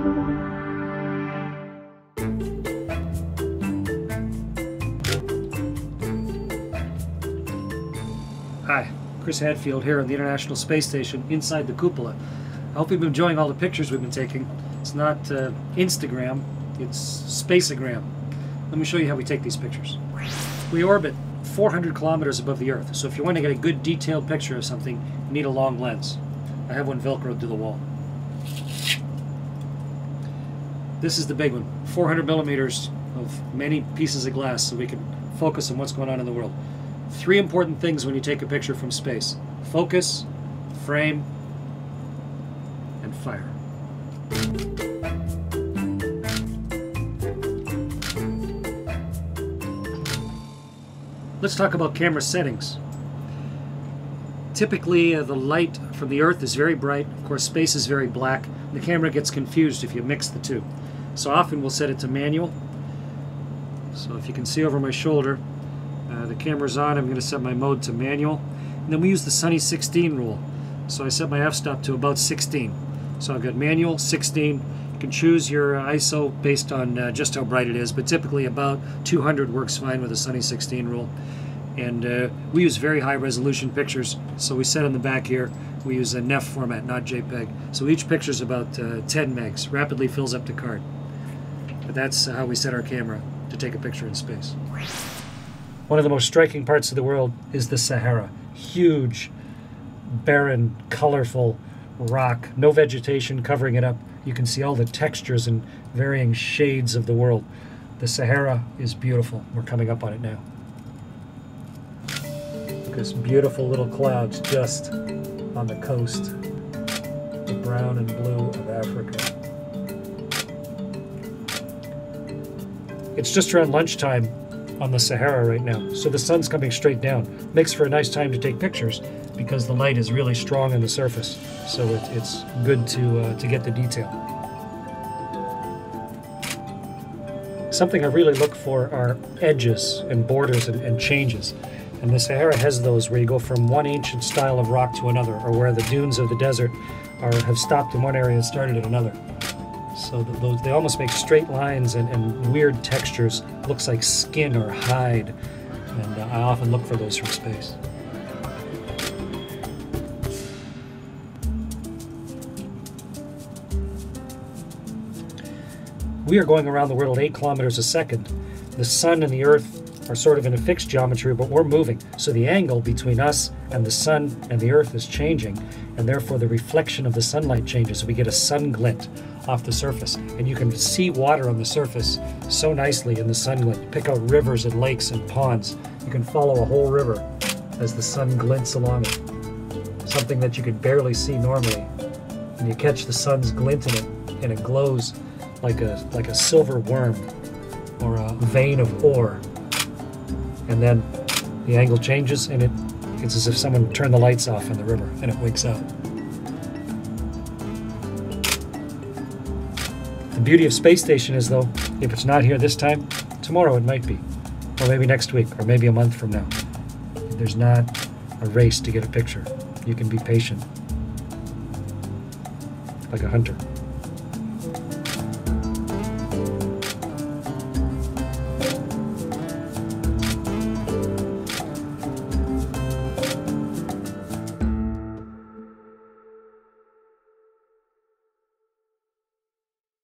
Hi, Chris Hadfield here on the International Space Station inside the cupola. I hope you've been enjoying all the pictures we've been taking. It's not uh, Instagram, it's Spaceogram. Let me show you how we take these pictures. We orbit 400 kilometers above the Earth, so if you want to get a good detailed picture of something, you need a long lens. I have one velcroed to the wall. This is the big one, 400 millimeters of many pieces of glass so we can focus on what's going on in the world. Three important things when you take a picture from space. Focus, frame, and fire. Let's talk about camera settings. Typically, uh, the light from the Earth is very bright. Of course, space is very black. and The camera gets confused if you mix the two. So often we'll set it to manual. So if you can see over my shoulder, uh, the camera's on. I'm going to set my mode to manual. And then we use the Sunny 16 rule. So I set my f-stop to about 16. So I've got manual, 16. You can choose your ISO based on uh, just how bright it is, but typically about 200 works fine with the Sunny 16 rule. And uh, we use very high resolution pictures. So we set on the back here, we use a NEF format, not JPEG. So each picture is about uh, 10 megs, rapidly fills up the card. But that's how we set our camera to take a picture in space. One of the most striking parts of the world is the Sahara. Huge, barren, colorful rock, no vegetation covering it up. You can see all the textures and varying shades of the world. The Sahara is beautiful. We're coming up on it now. This beautiful little clouds just on the coast, the brown and blue of Africa. It's just around lunchtime on the Sahara right now, so the sun's coming straight down. Makes for a nice time to take pictures because the light is really strong on the surface, so it, it's good to, uh, to get the detail. Something I really look for are edges and borders and, and changes. And the Sahara has those where you go from one ancient style of rock to another, or where the dunes of the desert are, have stopped in one area and started in another. So those, they almost make straight lines and, and, weird textures. Looks like skin or hide. And uh, I often look for those from space. We are going around the world at 8 kilometers a second. The sun and the earth are sort of in a fixed geometry, but we're moving. So the angle between us and the sun and the earth is changing, and therefore the reflection of the sunlight changes. We get a sun glint off the surface, and you can see water on the surface so nicely in the sun glint. Pick out rivers and lakes and ponds. You can follow a whole river as the sun glints along it. Something that you could barely see normally. And you catch the sun's glint in it, and it glows like a like a silver worm or a vein of ore. And then the angle changes and it it's as if someone turned the lights off in the river and it wakes up. The beauty of Space Station is though, if it's not here this time, tomorrow it might be. Or maybe next week, or maybe a month from now. There's not a race to get a picture. You can be patient. Like a hunter.